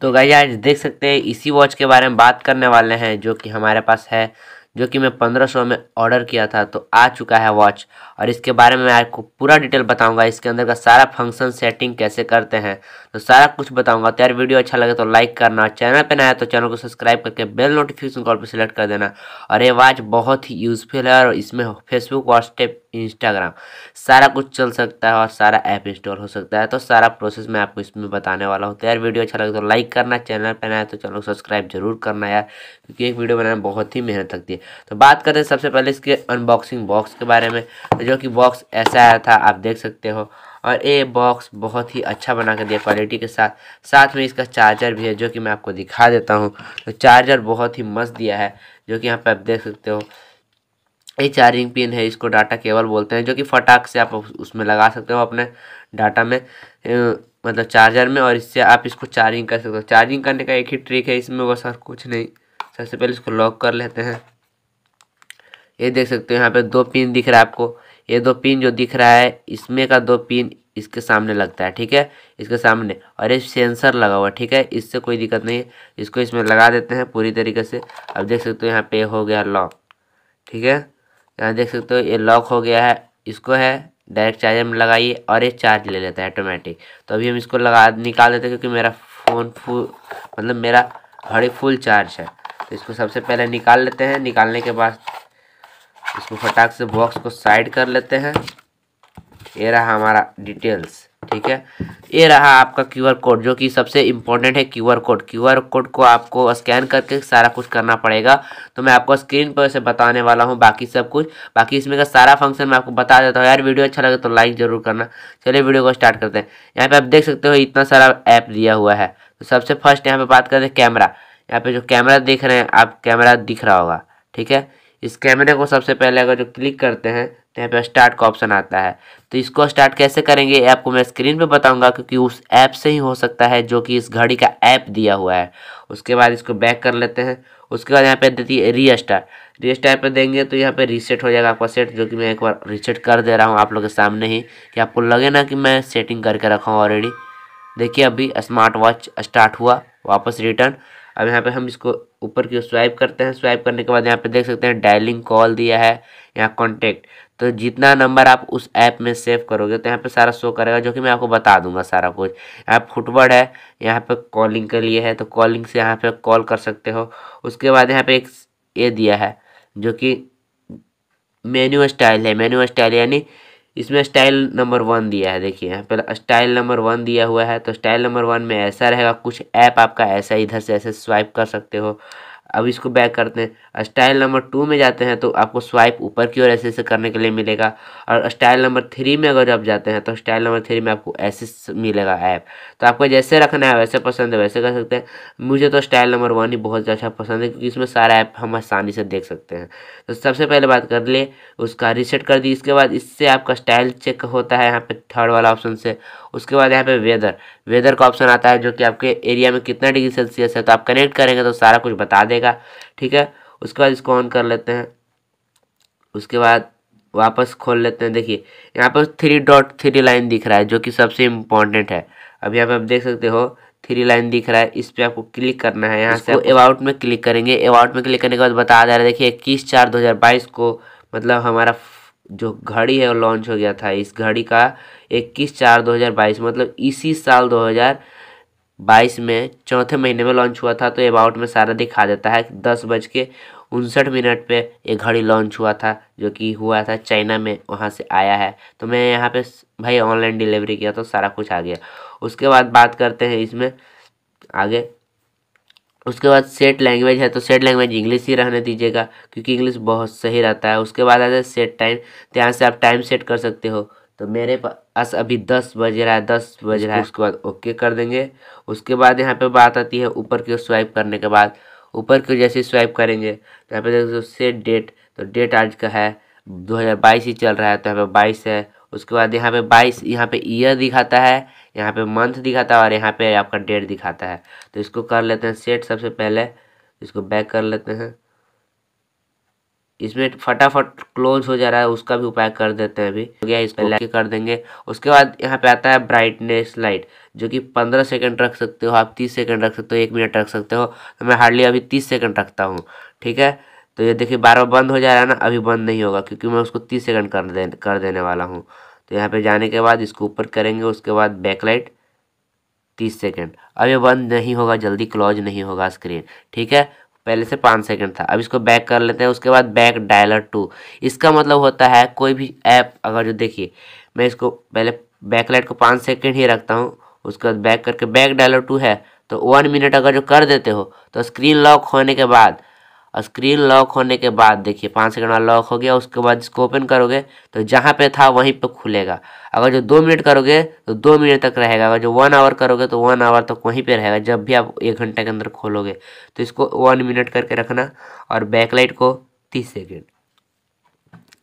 तो गाइज़ आज देख सकते हैं, इसी वॉच के बारे में बात करने वाले हैं, जो कि हमारे पास है, जो कि मैं पंद्रह सौ में ऑर्डर किया था तो आ चुका है वॉच और इसके बारे में मैं आपको पूरा डिटेल बताऊँगा, इसके अंदर का सारा फ़ंक्शन सेटिंग कैसे करते हैं। तो सारा कुछ बताऊँगा। तो यार वीडियो अच्छा लगे तो लाइक करना चैनल पर नया तो चैनल को सब्सक्राइब करके बेल नोटिफिकेशन कॉल पर सिलेक्ट कर देना। और ये वॉच बहुत ही यूज़फुल है, और इसमें फेसबुक व्हाट्सएप इंस्टाग्राम सारा कुछ चल सकता है और सारा ऐप इंस्टॉल हो सकता है तो सारा प्रोसेस मैं आपको इसमें बताने वाला हूँ। तो यार, वीडियो अच्छा लगे तो लाइक करना चैनल पर नया तो चैनल को सब्सक्राइब ज़रूर करना यार, क्योंकि एक वीडियो बनाने बहुत ही मेहनत लगती है। तो बात करते हैं सबसे पहले इसके अनबॉक्सिंग बॉक्स के बारे में, जो कि बॉक्स ऐसा आया था, आप देख सकते हो। और ये बॉक्स बहुत ही अच्छा बना कर दिया क्वालिटी के साथ। साथ में इसका चार्जर भी है, जो कि मैं आपको दिखा देता हूँ। तो चार्जर बहुत ही मस्त दिया है, जो कि यहाँ पर आप देख सकते हो। ये चार्जिंग पिन है, इसको डाटा केबल बोलते हैं, जो कि फटाक से आप उसमें लगा सकते हो अपने डाटा में मतलब चार्जर में, और इससे आप इसको चार्जिंग कर सकते हो। चार्जिंग करने का एक ही ट्रिक है, इसमें वो सर कुछ नहीं, सबसे पहले इसको लॉक कर लेते हैं। ये देख सकते हो, यहाँ पे दो पिन दिख रहा है आपको। ये दो पिन जो दिख रहा है, इसमें का दो पिन इसके सामने लगता है, ठीक है? इसके सामने, और ये सेंसर लगा हुआ है, ठीक है? इससे कोई दिक्कत नहीं है, इसको इसमें लगा देते हैं पूरी तरीके से। अब देख सकते हो, यहाँ पे हो गया लॉक, ठीक है? यहाँ देख सकते हो ये लॉक हो गया है। इसको है डायरेक्ट चार्जर में लगाइए और ये चार्ज ले लेता है ऑटोमेटिक तो अभी हम इसको लगा, निकाल देते हैं क्योंकि मेरा फ़ोन फुल मतलब मेरा घड़ी फुल चार्ज है। तो इसको सबसे पहले निकाल लेते हैं। निकालने के बाद इसको फटाक से बॉक्स को साइड कर लेते हैं। ये रहा हमारा डिटेल्स ठीक है? ये रहा आपका क्यूआर कोड, जो कि सबसे इम्पोर्टेंट है क्यूआर कोड। क्यूआर कोड को आपको स्कैन करके सारा कुछ करना पड़ेगा। तो मैं आपको स्क्रीन पर से बताने वाला हूँ बाकी सब कुछ। बाकी इसमें का सारा फ़ंक्शन मैं आपको बता देता हूँ। यार, वीडियो अच्छा लगे तो लाइक ज़रूर करना। चलिए वीडियो को स्टार्ट करते हैं। यहाँ पर आप देख सकते हो इतना सारा ऐप दिया हुआ है। तो सबसे फ़र्स्ट यहाँ पर बात करते हैं कैमरा यहाँ पर जो कैमरा देख रहे हैं, आप कैमरा दिख रहा होगा। ठीक है? इस कैमरे को सबसे पहले अगर जो क्लिक करते हैं तो यहाँ पे स्टार्ट का ऑप्शन आता है। तो इसको स्टार्ट कैसे करेंगे, ये आपको मैं स्क्रीन पे बताऊँगा, क्योंकि उस ऐप से ही हो सकता है, जो कि इस घड़ी का ऐप दिया हुआ है। उसके बाद इसको बैक कर लेते हैं। उसके बाद यहाँ पे देती है री स्टार री स्टार पर देंगे तो यहाँ पे रीसेट हो जाएगा आपका सेट जो कि मैं एक बार रीसेट कर दे रहा हूँ आप लोग के सामने ही, कि आपको लगे ना कि मैं सेटिंग करके रखा हूँ ऑलरेडी देखिए अभी स्मार्ट वॉच स्टार्ट हुआ, वापस रिटर्न अब यहाँ पे हम इसको ऊपर की स्वाइप करते हैं। स्वाइप करने के बाद यहाँ पे देख सकते हैं डायलिंग कॉल दिया है, यहाँ कॉन्टेक्ट तो जितना नंबर आप उस ऐप में सेव करोगे तो यहाँ पे सारा शो करेगा, जो कि मैं आपको बता दूँगा सारा कुछ। यहाँ फुटवर्ड है, यहाँ पे कॉलिंग के लिए है तो कॉलिंग से यहाँ पे कॉल कर सकते हो। उसके बाद यहाँ पे एक ये दिया है, जो कि मेन्यू स्टाइल है। मेन्यू स्टाइल यानी इसमें स्टाइल नंबर वन दिया है, देखिए यहाँ पे स्टाइल नंबर वन दिया हुआ है तो स्टाइल नंबर वन में ऐसा रहेगा, कुछ ऐप आपका ऐसा इधर से ऐसे स्वाइप कर सकते हो। अब इसको बैक करते हैं। स्टाइल नंबर टू में जाते हैं तो आपको स्वाइप ऊपर की ओर ऐसे ऐसे करने के लिए मिलेगा। और स्टाइल नंबर थ्री में अगर आप जाते हैं तो स्टाइल नंबर थ्री में आपको ऐसे मिलेगा ऐप तो आपको जैसे रखना है वैसे पसंद है, वैसे कर सकते हैं। मुझे तो स्टाइल नंबर वन ही बहुत अच्छा पसंद है क्योंकि इसमें सारा ऐप हम आसानी से देख सकते हैं। तो सबसे पहले बात कर लिए उसका रिसेट कर दी। इसके बाद इससे आपका स्टाइल चेक होता है यहाँ पर थर्ड वाला ऑप्शन से। उसके बाद यहाँ पे वेदर वेदर का ऑप्शन आता है जो कि आपके एरिया में कितना डिग्री सेल्सियस है। तो आप कनेक्ट करेंगे तो सारा कुछ बता देगा। ठीक है? उसके बाद इसको ऑन कर लेते हैं। उसके बाद वापस खोल लेते हैं। देखिए यहाँ पर थ्री डॉट थ्री लाइन दिख रहा है जो कि सबसे इम्पोर्टेंट है। अब यहाँ पे आप देख सकते हो थ्री लाइन दिख रहा है। इस पर आपको क्लिक करना है। यहाँ से अबाउट में क्लिक करेंगे। अबाउट में क्लिक करने के बाद बता दे रहा है देखिए इक्कीस चार दो हज़ार बाईस को मतलब हमारा जो घड़ी है वो लॉन्च हो गया था। इस घड़ी का इक्कीस चार दो हज़ार बाईस मतलब इसी साल दो हज़ार बाईस में, चौथे महीने में लॉन्च हुआ था तो अबाउट में सारा दिखा देता है दस बज के उनसठ मिनट पे ये घड़ी लॉन्च हुआ था, जो कि हुआ था चाइना में, वहाँ से आया है। तो मैं यहाँ पे भाई ऑनलाइन डिलीवरी किया तो सारा कुछ आ गया। उसके बाद बात करते हैं इसमें, आगे। उसके बाद सेट लैंग्वेज है तो सेट लैंग्वेज इंग्लिश ही रहने दीजिएगा, क्योंकि इंग्लिश बहुत सही रहता है। उसके बाद आता है सेट टाइम तो यहाँ से आप टाइम सेट कर सकते हो। तो मेरे पास अभी दस बज रहा है, दस बज रहा है। उसके बाद ओके कर देंगे। उसके बाद यहाँ पे बात आती है ऊपर की स्वाइप करने के बाद। ऊपर की जैसे स्वाइप करेंगे तो यहाँ पे देखो सेट डेट तो डेट आज का है, दो हज़ार बाईस ही चल रहा है तो यहाँ पे बाईस है। उसके बाद यहाँ पे बाईस, यहाँ पे ईयर दिखाता है, यहाँ पे मंथ दिखाता है और यहाँ पे आपका डेट दिखाता है। तो इसको कर लेते हैं सेट सबसे पहले, इसको बैक कर लेते हैं। इसमें फटाफट क्लोज हो जा रहा है, उसका भी उपाय कर देते हैं अभी। हो गया, इस पर कर देंगे। उसके बाद यहाँ पे आता है ब्राइटनेस लाइट जो कि पंद्रह सेकंड रख सकते हो आप, तीस सेकंड रख सकते हो, एक मिनट रख सकते हो। तो मैं हार्डली अभी तीस सेकंड रखता हूँ, ठीक है? तो ये देखिए, बार बंद हो जा रहा है ना, अभी बंद नहीं होगा, क्योंकि मैं उसको तीस सेकंड कर दे, कर देने वाला हूँ। तो यहाँ पे जाने के बाद इसको ऊपर करेंगे, उसके बाद बैकलाइट तीस सेकेंड ये बंद नहीं होगा, जल्दी क्लोज नहीं होगा स्क्रीन ठीक है? पहले से पाँच सेकंड था। अब इसको बैक कर लेते हैं, उसके बाद बैक डायलर टू इसका मतलब होता है कोई भी ऐप अगर जो देखिए, मैं इसको पहले बैकलाइट को पाँच सेकंड ही रखता हूँ, उसके बाद बैक करके बैक डायलर टू है तो वन मिनट अगर जो कर देते हो तो स्क्रीन लॉक होने के बाद स्क्रीन लॉक होने के बाद, देखिए, पाँच सेकंड वाला लॉक हो गया, उसके बाद इसको ओपन करोगे तो जहाँ पे था वहीं पे खुलेगा। अगर जो दो मिनट करोगे तो दो मिनट तक रहेगा। अगर जो वन आवर करोगे तो वन आवर तक वहीं पे रहेगा, जब भी आप एक घंटे के अंदर खोलोगे। तो इसको वन मिनट करके रखना, और बैकलाइट को तीस सेकेंड।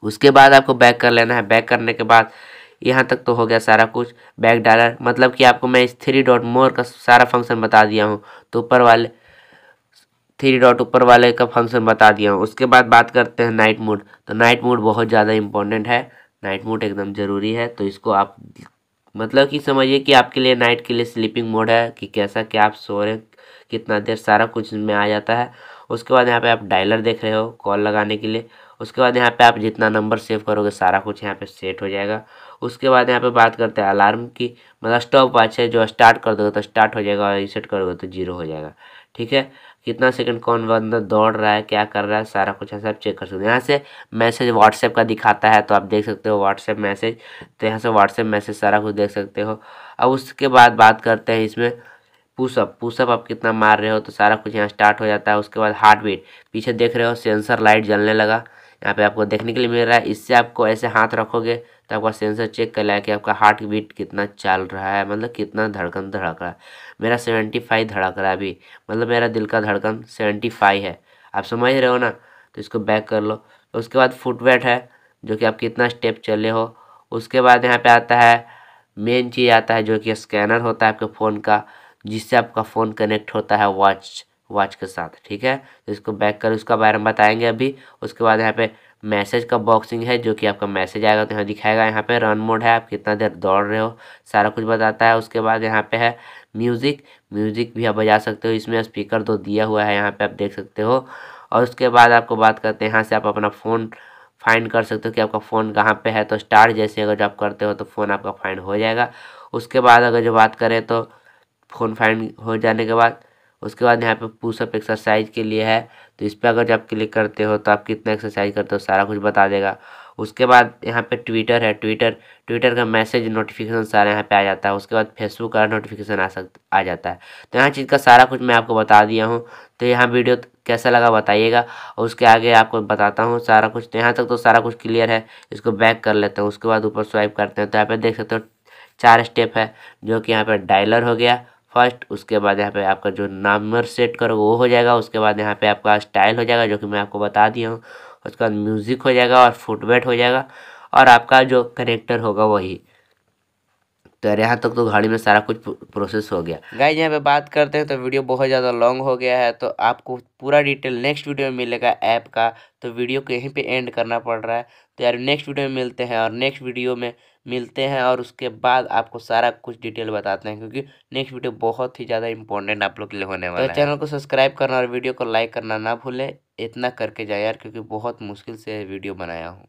उसके बाद आपको बैक कर लेना है। बैक करने के बाद, यहाँ तक तो हो गया सारा कुछ। बैक डालर मतलब कि आपको मैं इस थ्री डॉट मोर का सारा फ़ंक्शन बता दिया हूँ। तो ऊपर वाले थ्री डॉट ऊपर वाले का फ़ंक्शन बता दिया हूँ। उसके बाद बात करते हैं नाइट मोड। तो नाइट मोड बहुत ज़्यादा इंपॉर्टेंट है। नाइट मोड एकदम ज़रूरी है। तो इसको आप मतलब कि समझिए कि आपके लिए नाइट के लिए स्लीपिंग मोड है कि कैसा क्या आप सो रहे कितना देर सारा कुछ में आ जाता है। उसके बाद यहाँ पे आप डायलर देख रहे हो कॉल लगाने के लिए। उसके बाद यहाँ पे आप जितना नंबर सेव करोगे सारा कुछ यहाँ पे सेट हो जाएगा। उसके बाद यहाँ पे बात करते हैं अलार्म की। मतलब स्टॉप वॉच है, जो स्टार्ट कर दोगे तो स्टार्ट हो जाएगा और रीसेट करोगे तो ज़ीरो हो जाएगा। ठीक है? कितना सेकंड कौन बंदा दौड़ रहा है, क्या कर रहा है, सारा कुछ ऐसा आप चेक कर सकते हो। यहाँ से मैसेज व्हाट्सएप का दिखाता है तो आप देख सकते हो व्हाट्सएप मैसेज तो यहाँ से व्हाट्सएप मैसेज सारा कुछ देख सकते हो। अब उसके बाद बात करते हैं इसमें पुशअप पुशअप आप कितना मार रहे हो तो सारा कुछ यहाँ स्टार्ट हो जाता है। उसके बाद हार्ट बीट पीछे देख रहे हो सेंसर लाइट जलने लगा। यहाँ पे आपको देखने के लिए मिल रहा है, इससे आपको ऐसे हाथ रखोगे तो आपका सेंसर चेक कर लाया कि आपका हार्ट बीट कितना चल रहा है मतलब कितना धड़कन धड़क रहा है। मेरा सेवेंटी फाइव धड़क रहा है अभी मतलब मेरा दिल का धड़कन सेवेंटी फाइव है। आप समझ रहे हो ना? तो इसको बैक कर लो। तो उसके बाद फुटवेट है, जो कि आप कितना स्टेप चले हो। उसके बाद यहाँ पे आता है मेन चीज़ आता है जो कि स्कैनर होता है आपके फ़ोन का, जिससे आपका फ़ोन कनेक्ट होता है वॉच वॉच के साथ, ठीक है? तो इसको बैक कर, उसका बारे में बताएँगे अभी। उसके बाद यहाँ पे मैसेज का बॉक्सिंग है, जो कि आपका मैसेज आएगा तो यहाँ दिखाएगा, यहाँ पे रन मोड है, आप कितना देर दौड़ रहे हो, सारा कुछ बताता है। उसके बाद यहाँ पे है म्यूज़िक म्यूज़िक भी आप बजा सकते हो, इसमें स्पीकर तो दिया हुआ है, यहाँ पे आप देख सकते हो। और उसके बाद आपको बात करते हैं, यहाँ से आप अपना फ़ोन फाइंड कर सकते हो कि आपका फ़ोन कहाँ पे है। तो स्टार्ट जैसे अगर आप करते हो तो फ़ोन आपका फाइंड हो जाएगा। उसके बाद अगर जो बात करें तो फ़ोन फाइंड हो जाने के बाद उसके बाद यहाँ पे पुशअप एक्सरसाइज के लिए है। तो इस पर अगर जब क्लिक करते हो तो आप कितना एक्सरसाइज करते हो, सारा कुछ बता देगा। उसके बाद यहाँ पे ट्विटर है। ट्विटर ट्विटर का मैसेज नोटिफिकेशन सारा यहाँ पे आ जाता है। उसके बाद फेसबुक का नोटिफिकेशन आ सक, आ जाता है। तो यहाँ चीज़ का सारा कुछ मैं आपको बता दिया हूँ। तो यहाँ वीडियो कैसा लगा बताइएगा। और उसके आगे आपको बताता हूँ सारा कुछ। तो यहाँ तक तो सारा कुछ क्लियर है। इसको बैक कर लेते हैं। उसके बाद ऊपर स्वाइप करते हैं। तो यहाँ पर देख सकते हो, चार स्टेप है, जो कि यहाँ पर डायलर हो गया। फ़र्स्ट, उसके बाद यहाँ पे आपका जो नंबर सेट करो, वो हो जाएगा। उसके बाद यहाँ पे आपका स्टाइल हो जाएगा, जो कि मैं आपको बता दिया हूँ। उसके बाद म्यूज़िक हो जाएगा और फुटवेट हो जाएगा और आपका जो कनेक्टर होगा वही। तो यहाँ तक तो गाड़ी में सारा कुछ प्रोसेस हो गया। गाइज़ यहाँ पे बात करते हैं तो वीडियो बहुत ज़्यादा लॉन्ग हो गया है तो आपको पूरा डिटेल नेक्स्ट वीडियो में मिलेगा ऐप का। तो वीडियो को यहीं पे एंड करना पड़ रहा है। तो यार, नेक्स्ट वीडियो में मिलते हैं और नेक्स्ट वीडियो में मिलते हैं और उसके बाद आपको सारा कुछ डिटेल बताते हैं क्योंकि नेक्स्ट वीडियो बहुत ही ज़्यादा इंपॉर्टेंट आप लोग के लिए होने वाला तो है। चैनल को सब्सक्राइब करना और वीडियो को लाइक करना ना भूलें इतना करके जाए यार क्योंकि बहुत मुश्किल से वीडियो बनाया हूँ।